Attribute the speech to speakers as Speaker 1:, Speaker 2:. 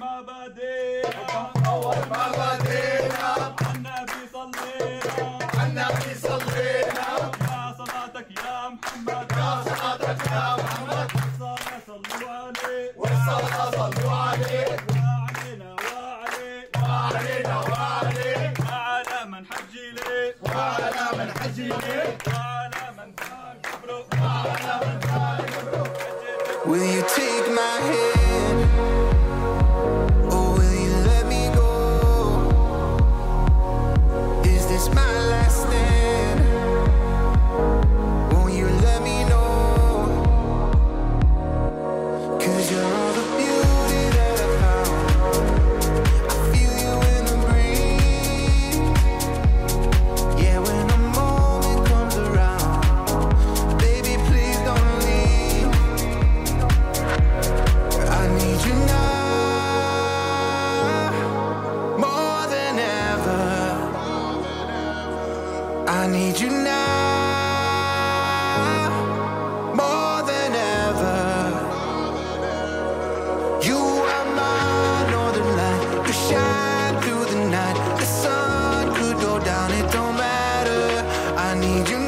Speaker 1: ما بدينا
Speaker 2: أول ما بدينا
Speaker 1: النبي صلينا
Speaker 2: النبي صلينا
Speaker 1: يا صلاتك يا محمد
Speaker 2: يا صلاتك يا محمد
Speaker 1: والصلاة صلوا عليه
Speaker 2: والصلاة صلوا عليه
Speaker 1: وعلينا وعليه
Speaker 2: وعلينا وعليه
Speaker 1: وعلى من حج إليه
Speaker 2: وعلى من حج إليه
Speaker 1: وعلى من كان قبره
Speaker 2: وعلى من كان قبره
Speaker 3: Will you take need you now more than ever. You are my northern light. You shine through the night. The sun could go down, it don't matter. I need you